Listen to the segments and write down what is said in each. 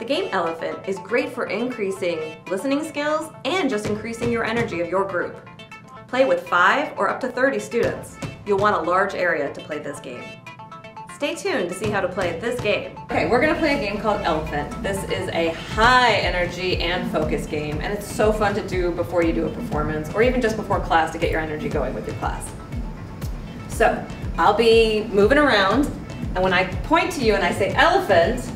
The game Elephant is great for increasing listening skills and just increasing your energy of your group. Play with 5 or up to 30 students. You'll want a large area to play this game. Stay tuned to see how to play this game. Okay, we're gonna play a game called Elephant. This is a high energy and focus game, and it's so fun to do before you do a performance or even just before class to get your energy going with your class. So, I'll be moving around, and when I point to you and I say elephant,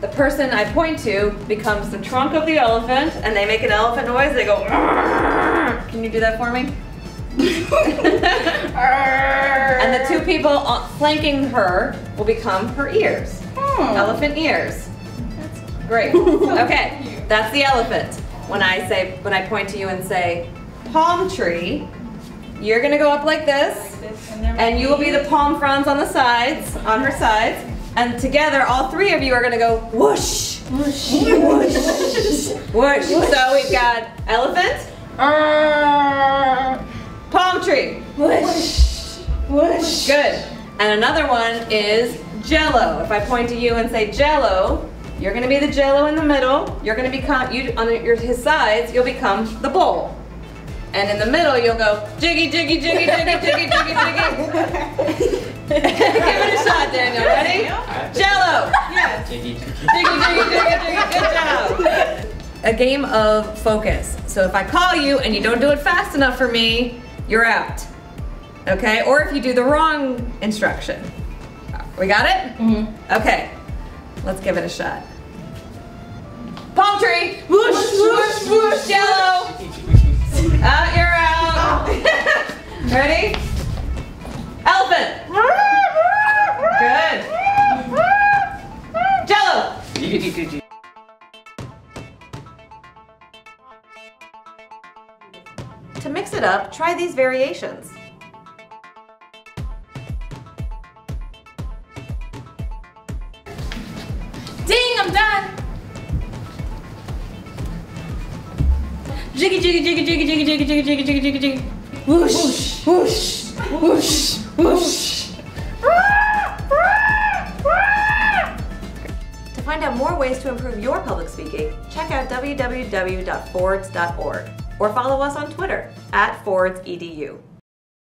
the person I point to becomes the trunk of the elephant, and they make an elephant noise. They go, can you do that for me? and the two people flanking her will become her ears. Elephant ears. That's great. Okay, that's the elephant. When I say, when I point to you and say palm tree, you're gonna go up like this, and you will be the palm fronds on the sides, on her sides, and together, all three of you are gonna go whoosh, whoosh, whoosh, whoosh. So we've got elephant, uh, palm tree, whoosh, whoosh. Good. And another one is jello. If I point to you and say jello, you're gonna be the jello in the middle. You're gonna become, you on your, his sides, you'll become the bowl. And in the middle, you'll go jiggy, jiggy, jiggy, jiggy, jiggy, jiggy. Yes. Jiggy, jiggy. Jiggy, jiggy, jiggy, jiggy. Good job. A game of focus. So if I call you and you don't do it fast enough for me, you're out. Okay? Or if you do the wrong instruction. We got it? Mm-hmm. Okay. Let's give it a shot. Palm tree. Whoosh, whoosh, whoosh. Jiggy. To mix it up, try these variations. Ding, I'm done. Jiggy, jiggy, jiggy, jiggy, jiggy, jiggy, jiggy, jiggy, jiggy, jiggy, jiggy. Whoosh, whoosh, whoosh, whoosh. Find out more ways to improve your public speaking, check out www.fords.org or follow us on Twitter at FordsEDU.